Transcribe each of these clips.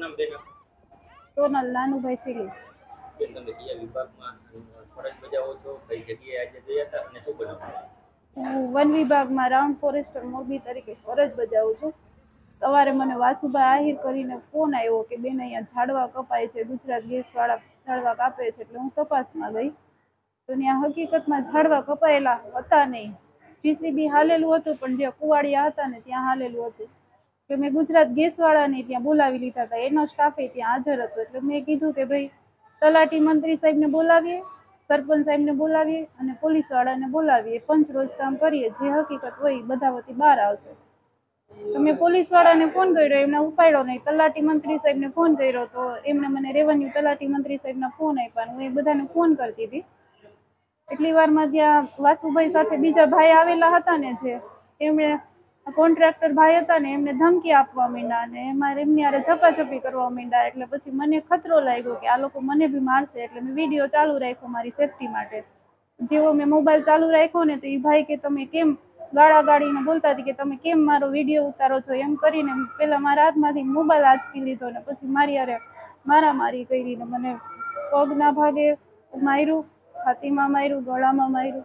શું નામ બેન સોનલ નાનુભાઈ સિલી બેન તમે કયા વિભાગમાં ફરજ બજાવો છો? કઈ જગ્યાએ આજે ગયા હતા અને શું બનાવવાનું હું વન વિભાગમાં રાઉન્ડ ફોરેસ્ટર મોરબી તરીકે ફરજ બજાવું છું. સવારે મને વાસુભાઈ આહિર કરીને ફોન આવ્યો કે બેન અહીંયા ઝાડવા કપાય છે ગુજરાત ગેસવાળા ઝાડવા કાપે છે એટલે હું તપાસમાં ગઈ. તો ત્યાં હકીકતમાં ઝાડવા કપાયેલા હતા નહીં. જીસીબી હાલેલું હતું પણ જે કુવાડિયા હતા ને ત્યાં હાલેલું હતું. કે મેં ગુજરાત ગેસવાળાને ત્યાં બોલાવી લીધા હતા. એનો સ્ટાફે ત્યાં હાજર હતો. એટલે મેં કીધું કે ભાઈ, તલાટી મંત્રી સાહેબને બોલાવીએ, સરપંચ સાહેબને બોલાવીએ અને પોલીસવાળાને બોલાવીએ. પંચ રોજ કામ કરીએ. જે હકીકત હોય બધા વતી બહાર આવશે. તો મેં પોલીસવાળાને ફોન કર્યો. એમને ઉપાડ્યો નહીં. તલાટી મંત્રી સાહેબને ફોન કર્યો તો એમને મને રેવન્યુ તલાટી મંત્રી સાહેબના ફોન આપ્યા હું એ બધાને ફોન કરતી હતી. એટલી વારમાં ત્યાં વાસુભાઈ સાથે બીજા ભાઈ આવેલા હતા ને જે, એમણે કોન્ટ્રાક્ટર ભાઈ હતા ને એમને ધમકી આપવા માંડ્યા અને એમાં એમની આરે ઝપાઝપી કરવા માંડ્યા એટલે પછી મને ખતરો લાગ્યો કે આ લોકો મને બી મારશે એટલે મેં વીડિયો ચાલુ રાખ્યો મારી સેફટી માટે. જેવો મેં મોબાઈલ ચાલુ રાખ્યો ને તો એ ભાઈ કે તમે કેમ ગાળા ગાળીને બોલતા હતી કે તમે કેમ મારો વીડિયો ઉતારો છો? એમ કરીને પેલા મારા હાથમાંથી મોબાઈલ આંચકી લીધો ને પછી મારી હારે મારામારી કરીને મને પગના ભાગે માર્યું, છાતીમાં માર્યું, ગળામાં માર્યું.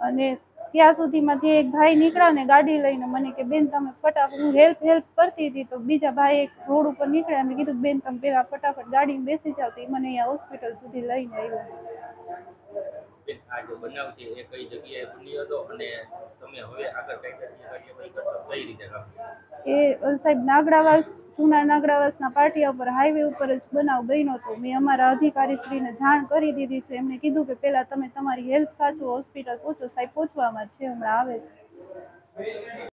અને ત્યાં સુધીમાં જે એક ભાઈ નીકળ્યા ને ગાડી લઈને મને કે બેન તમે ફટાફટ હું હેલ્પ હેલ્પ કરતી હતી તો બીજા ભાઈ એક રોડ ઉપર નીકળ્યા મેં કીધું બેન તમે પેલા ફટાફટ ગાડીમાં બેસી જાવ તો એ મને અહીંયા હોસ્પિટલ સુધી લઈને આવ્યા. આ જે બનાવ છે એ કઈ જગ્યાએ બન્યો હતો અને તમે હવે આગળ કાયદાકીય કાર્યવાહી કરશો કઈ રીતે એ સાહેબ નાગડાવાસ જૂના નાગડાવાસના પાટિયા ઉપર હાઈવે ઉપર જ બનાવ બન્યો હતો. મેં અમારા અધિકારીશ્રીને જાણ કરી દીધી છે. એમણે કીધું કે પહેલાં તમે તમારી હેલ્થ સાચું હોસ્પિટલ પહોંચો. સાહેબ, પહોંચવામાં છે, હમણાં આવે છે.